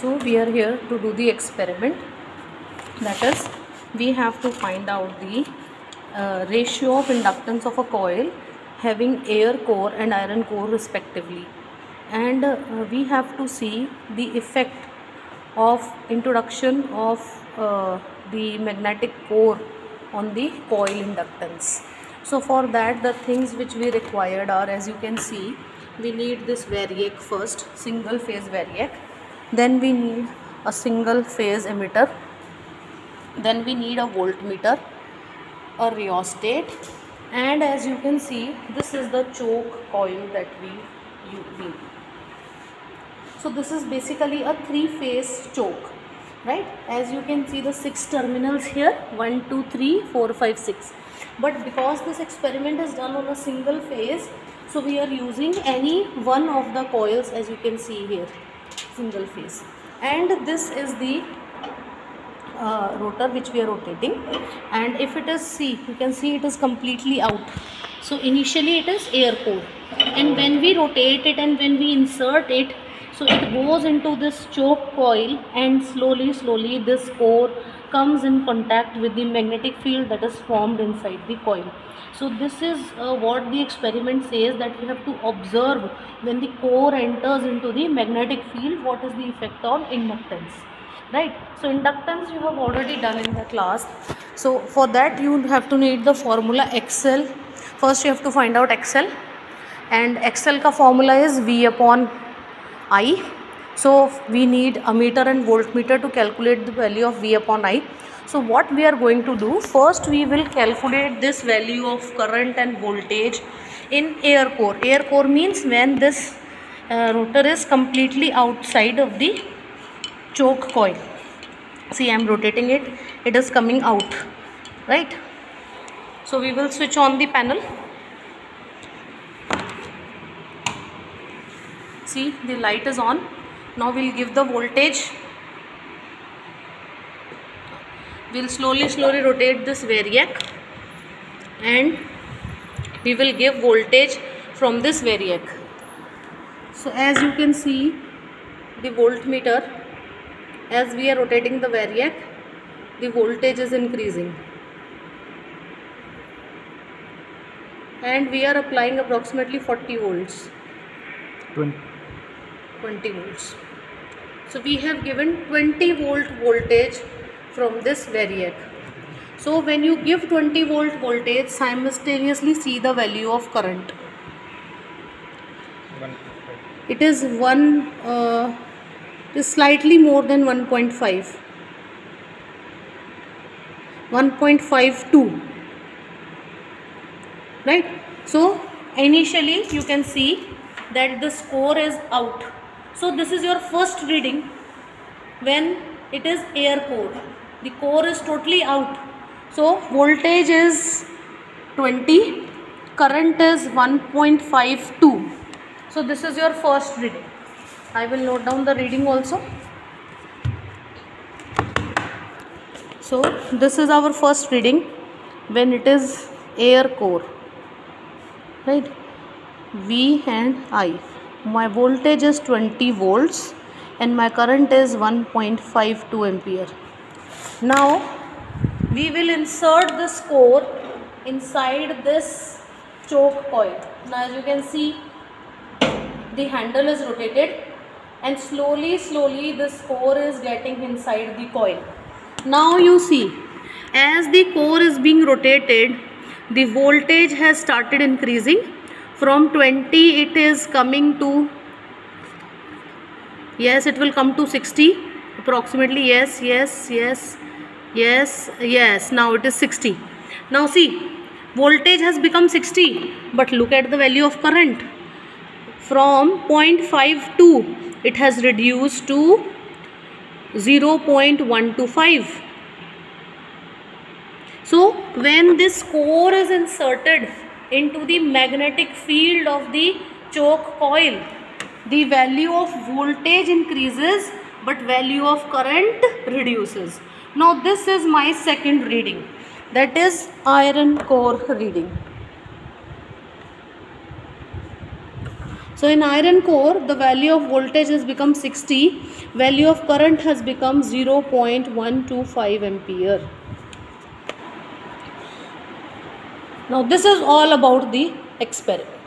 so we are here to do the experiment. That is we have to find out the uh, ratio of inductance of a coil having air core and iron core respectively. And uh, we have to see the effect of introduction of uh, the magnetic core on the coil inductance. So for that the things which we required are as you can see we need this variac first single phase variac then we need a single phase ammeter. Then we need a voltmeter a rheostat and as you can see this is the choke coil that we need. So this is basically a three phase choke right? As you can see the six terminals here one two three four five six. But because this experiment is done on a single phase so we are using any one of the coils as you can see here single phase. And this is the uh, rotor which we are rotating. And if it is see you can see it is completely out. So initially it is air core. And when we rotate it and when we insert it so it goes into this choke coil and slowly slowly this core comes in contact with the magnetic field that is formed inside the coil. So this is uh, what the experiment says that we have to observe when the core enters into the magnetic field what is the effect on inductance right? So inductance you have already done in the class. So for that you have to need the formula xl first you have to find out xl and xl ka formula is v upon I. So we need ammeter and voltmeter to calculate the value of V upon I. So what we are going to do first we will calculate this value of current and voltage in air core. Air core means when this uh, rotor is completely outside of the choke coil. See I am rotating it. It is coming out. Right. So we will switch on the panel. see the light is on now we'll give the voltage. We'll slowly slowly rotate this variac. And we will give voltage from this variac. So as you can see the voltmeter as we are rotating the variac the voltage is increasing. And we are applying approximately 40 volts. 20 20 volts. So we have given 20 volt voltage from this variac so when you give 20 volt voltage simultaneously see the value of current. It is one uh, is slightly more than 1.5 1.52 right? So initially you can see that the score is out so this is your first reading when it is air core. The core is totally out. So voltage is 20, current is 1.52. So this is your first reading. I will note down the reading also. So this is our first reading when it is air core. Right? V and I my voltage is 20 volts and my current is 1.52 ampere. Now we will insert this core inside this choke coil. Now as you can see the handle is rotated and slowly slowly this core is getting inside the coil. Now you see as the core is being rotated the voltage has started increasing from 20 it is coming to yes it will come to 60 approximately yes yes yes yes yes now it is 60 now see voltage has become 60 but look at the value of current. From 0.52 it has reduced to 0.125 so when this core is inserted into the magnetic field of the choke coil. The value of voltage increases but value of current reduces. Now this is my second reading. That is iron core reading. So in iron core the value of voltage has become 60 value of current has become 0.125 ampere now this is all about the experiment